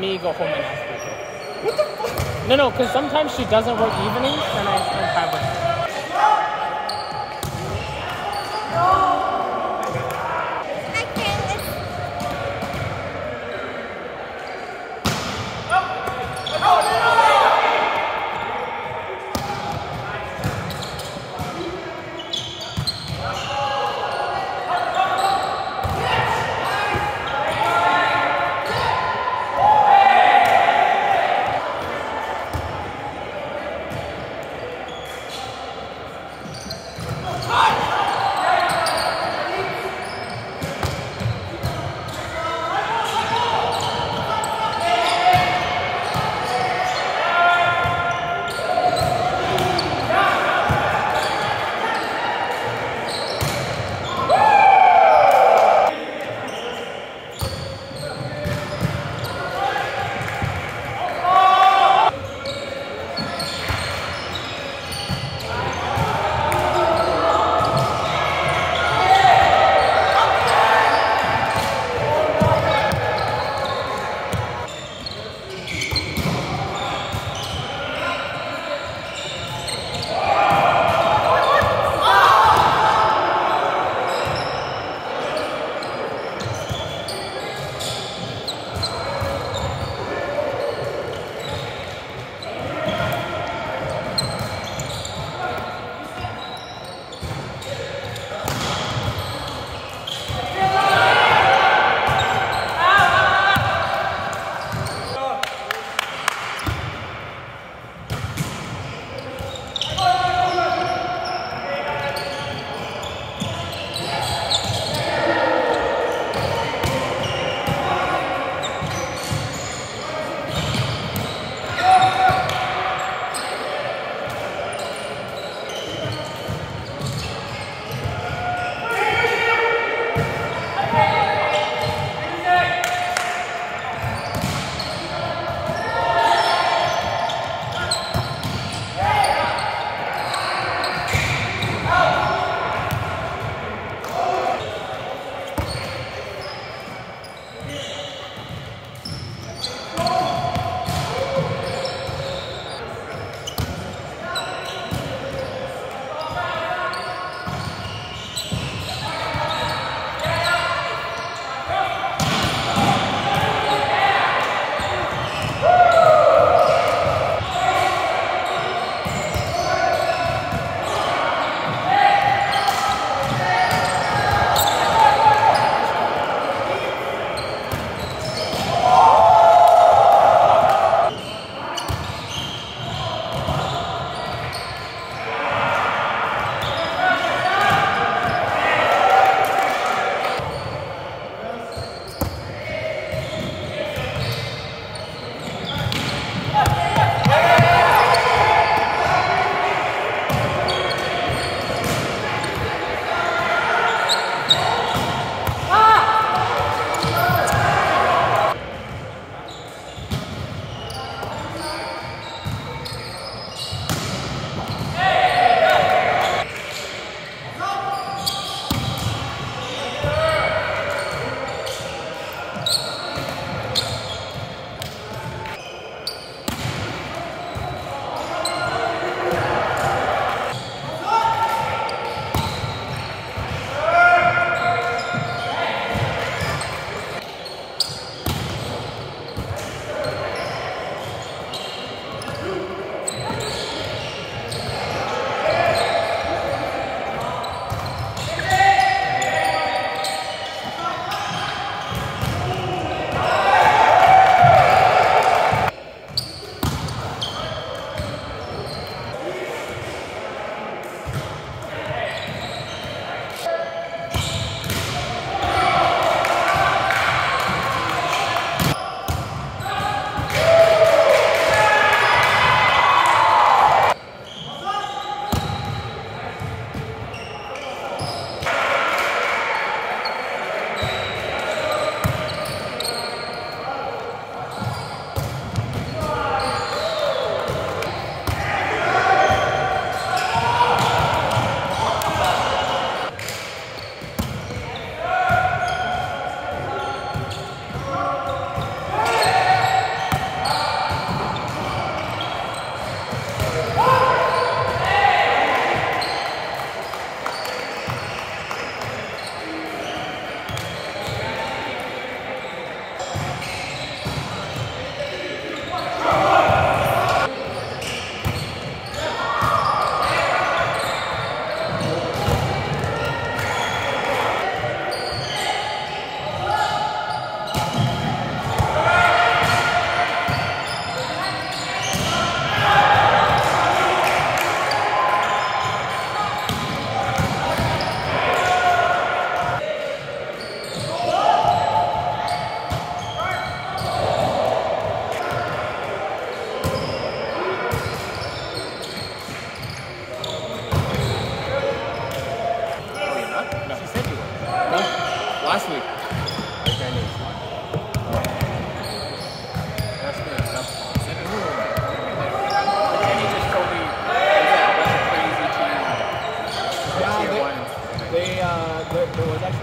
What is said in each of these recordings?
me go home and ask her. What the fuck? No, no, because sometimes she doesn't work evenings, and I time with her.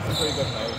最后一个没有。